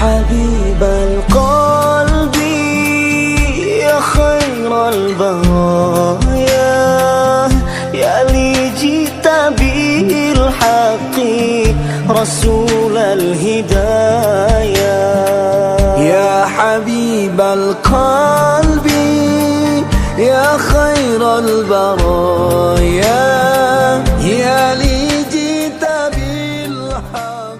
حبيب القلب يا خير البرايا. يا لي جئت بالحق رسول الهدايا. يا حبيب القلب يا خير البرايا. يا لي جئت بالحق